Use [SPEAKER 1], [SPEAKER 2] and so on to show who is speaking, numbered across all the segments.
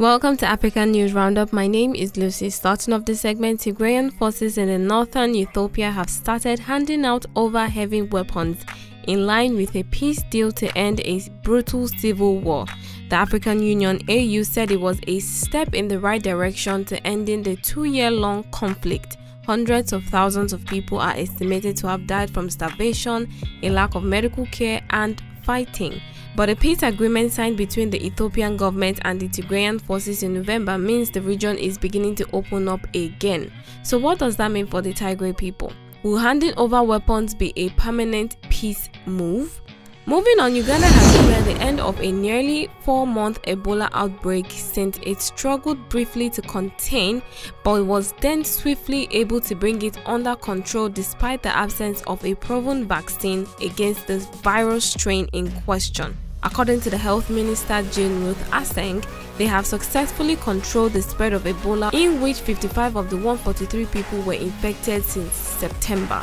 [SPEAKER 1] Welcome to African News Roundup. My name is Lucy. Starting off the segment, Tigrayan forces in the northern Ethiopia have started handing out over heavy weapons in line with a peace deal to end a brutal civil war. The African Union AU said it was a step in the right direction to ending the two year long conflict. Hundreds of thousands of people are estimated to have died from starvation, a lack of medical care, and fighting. But a peace agreement signed between the Ethiopian government and the Tigrayan forces in November means the region is beginning to open up again. So, what does that mean for the Tigray people? Will handing over weapons be a permanent peace move? Moving on, Uganda has declared the end of a nearly four month Ebola outbreak since it struggled briefly to contain but was then swiftly able to bring it under control despite the absence of a proven vaccine against the virus strain in question. According to the health minister Jane Ruth Aceng, they have successfully controlled the spread of Ebola, in which 55 of the 143 people were infected since September.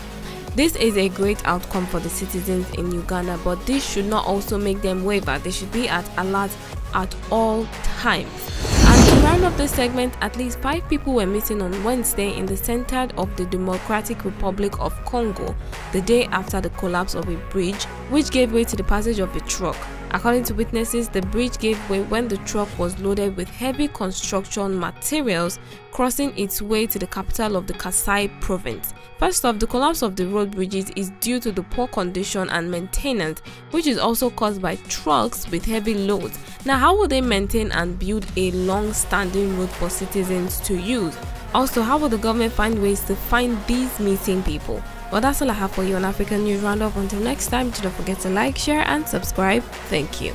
[SPEAKER 1] This is a great outcome for the citizens in Uganda, but this should not also make them waver. They should be at alert at all times. And to round up this segment, at least five people were missing on Wednesday in the center of the Democratic Republic of Congo, the day after the collapse of a bridge, which gave way to the passage of a truck. According to witnesses, the bridge gave way when the truck was loaded with heavy construction materials crossing its way to the capital of the Kasai province. First off, the collapse of the road bridges is due to the poor condition and maintenance, which is also caused by trucks with heavy loads. Now, how will they maintain and build a long-standing road for citizens to use? Also, how will the government find ways to find these missing people? Well, that's all I have for you on African News Roundup. Until next time, do not forget to like, share, and subscribe. Thank you.